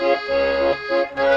Música